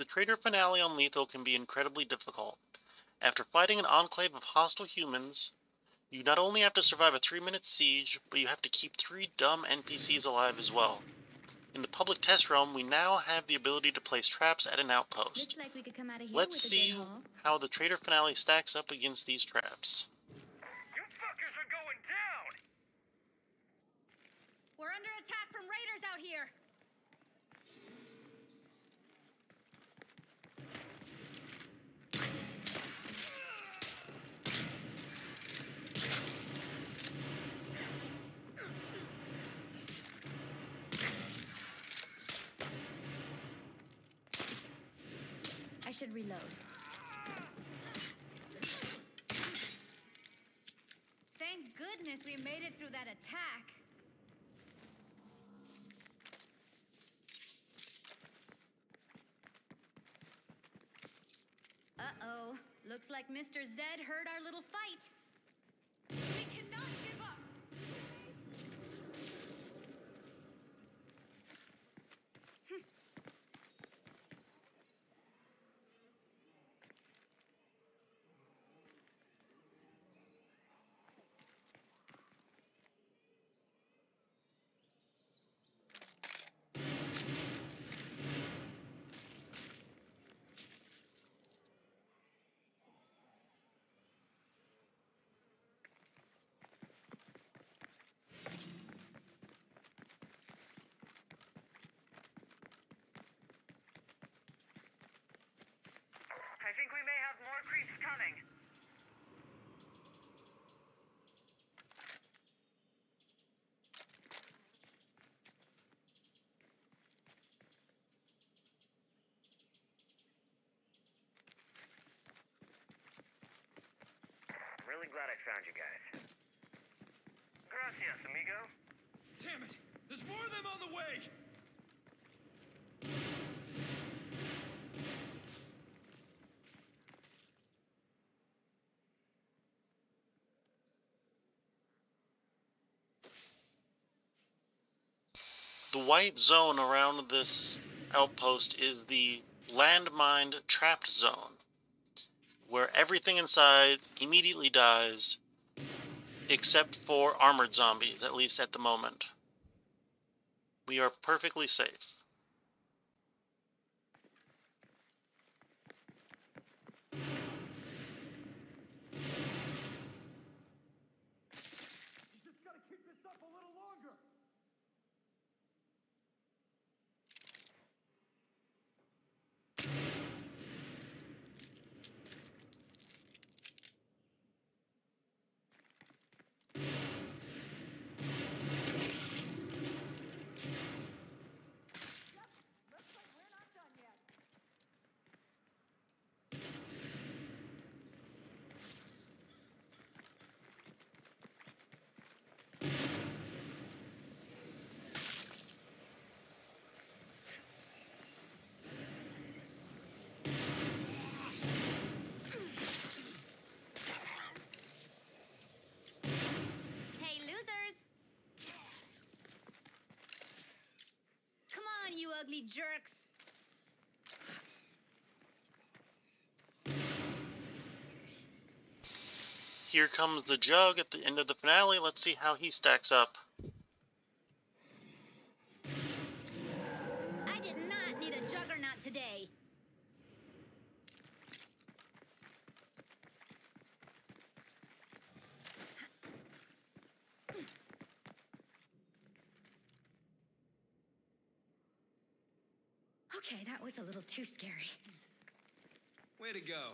The trader finale on Lethal can be incredibly difficult. After fighting an enclave of hostile humans, you not only have to survive a three minute siege, but you have to keep three dumb NPCs alive as well. In the public test realm, we now have the ability to place traps at an outpost. Like we could come out of here Let's with see how the trader finale stacks up against these traps. You fuckers are going down! We're under attack from raiders out here. I should reload. Thank goodness we made it through that attack. Uh-oh. Looks like Mr. Zed heard our little fight. We cannot give up! I think we may have more creeps coming. I'm really glad I found you guys. Gracias, amigo. Damn it! There's more of them on the way! The white zone around this outpost is the landmined trapped zone, where everything inside immediately dies, except for armored zombies, at least at the moment. We are perfectly safe. Ugly jerks! Here comes the jug at the end of the finale. Let's see how he stacks up. I did not need a juggernaut today. Okay, that was a little too scary. Way to go.